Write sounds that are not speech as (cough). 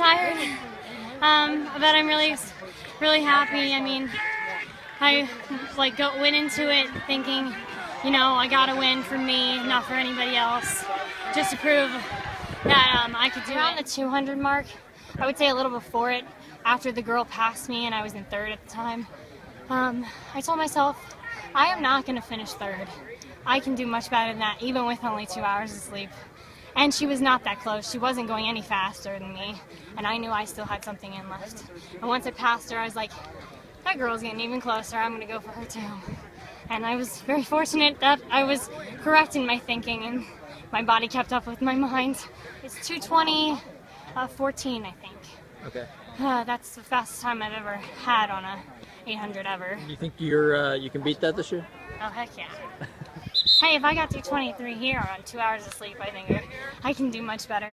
tired, um, but I'm really, really happy. I mean, I like go went into it thinking, you know, I got to win for me, not for anybody else, just to prove that um, I could do Around it. the 200 mark, I would say a little before it, after the girl passed me and I was in third at the time. Um, I told myself, I am not going to finish third. I can do much better than that, even with only two hours of sleep. And she was not that close. She wasn't going any faster than me. And I knew I still had something in left. And once I passed her, I was like, that girl's getting even closer. I'm going to go for her too. And I was very fortunate that I was correct in my thinking and my body kept up with my mind. It's 220, uh, 14, I think. Okay. Uh, that's the fastest time I've ever had on a 800 ever. You think you're uh, you can beat that this year? Oh heck yeah. (laughs) hey, if I got to 23 here on two hours of sleep, I think I can do much better.